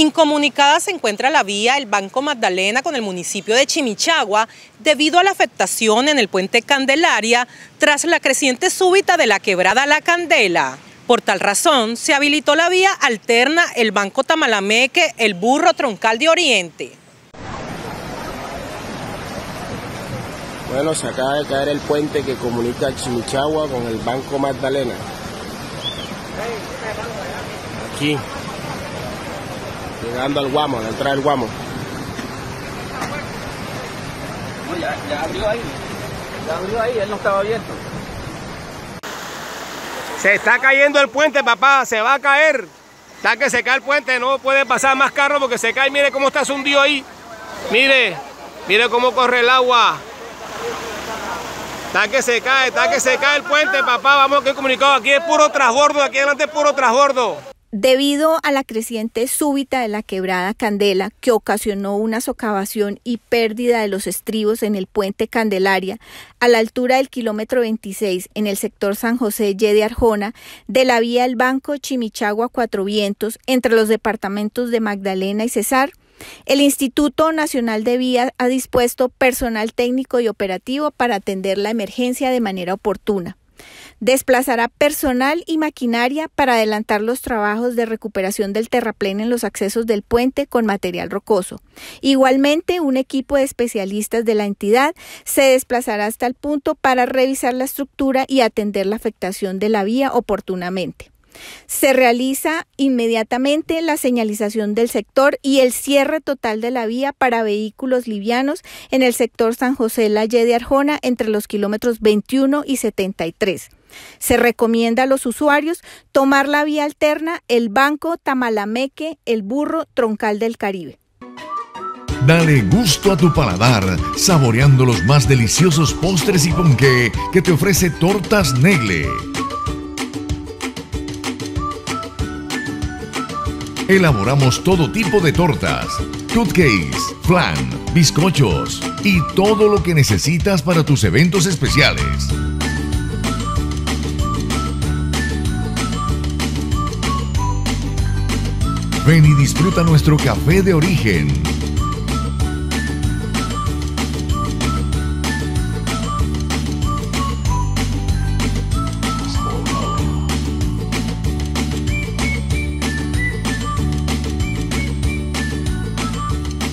Incomunicada se encuentra la vía El Banco Magdalena con el municipio de Chimichagua debido a la afectación en el puente Candelaria tras la creciente súbita de la quebrada La Candela. Por tal razón, se habilitó la vía alterna El Banco Tamalameque, el Burro Troncal de Oriente. Bueno, se acaba de caer el puente que comunica Chimichagua con el Banco Magdalena. Aquí. Llegando al Guamo, a la entrada del Guamo. ya, ya abrió ahí. Ya abrió ahí, él no estaba abierto. Se está cayendo el puente, papá, se va a caer. Está que se cae el puente, no puede pasar más carros porque se cae. Mire cómo está hundido ahí. Mire, mire cómo corre el agua. Está que se cae, está que se cae el puente, papá. Vamos que comunicado. Aquí es puro trasbordo, aquí adelante es puro trasbordo. Debido a la creciente súbita de la quebrada Candela, que ocasionó una socavación y pérdida de los estribos en el puente Candelaria, a la altura del kilómetro 26 en el sector San José Y de Arjona, de la vía El Banco Chimichagua Cuatro Vientos, entre los departamentos de Magdalena y Cesar, el Instituto Nacional de Vías ha dispuesto personal técnico y operativo para atender la emergencia de manera oportuna. Desplazará personal y maquinaria para adelantar los trabajos de recuperación del terraplén en los accesos del puente con material rocoso. Igualmente, un equipo de especialistas de la entidad se desplazará hasta el punto para revisar la estructura y atender la afectación de la vía oportunamente. Se realiza inmediatamente la señalización del sector y el cierre total de la vía para vehículos livianos en el sector San José La de Arjona entre los kilómetros 21 y 73. Se recomienda a los usuarios tomar la vía alterna el Banco Tamalameque, el Burro Troncal del Caribe. Dale gusto a tu paladar, saboreando los más deliciosos postres y ponqué que te ofrece Tortas Negle. Elaboramos todo tipo de tortas, cupcakes, flan, bizcochos y todo lo que necesitas para tus eventos especiales. Ven y disfruta nuestro café de origen.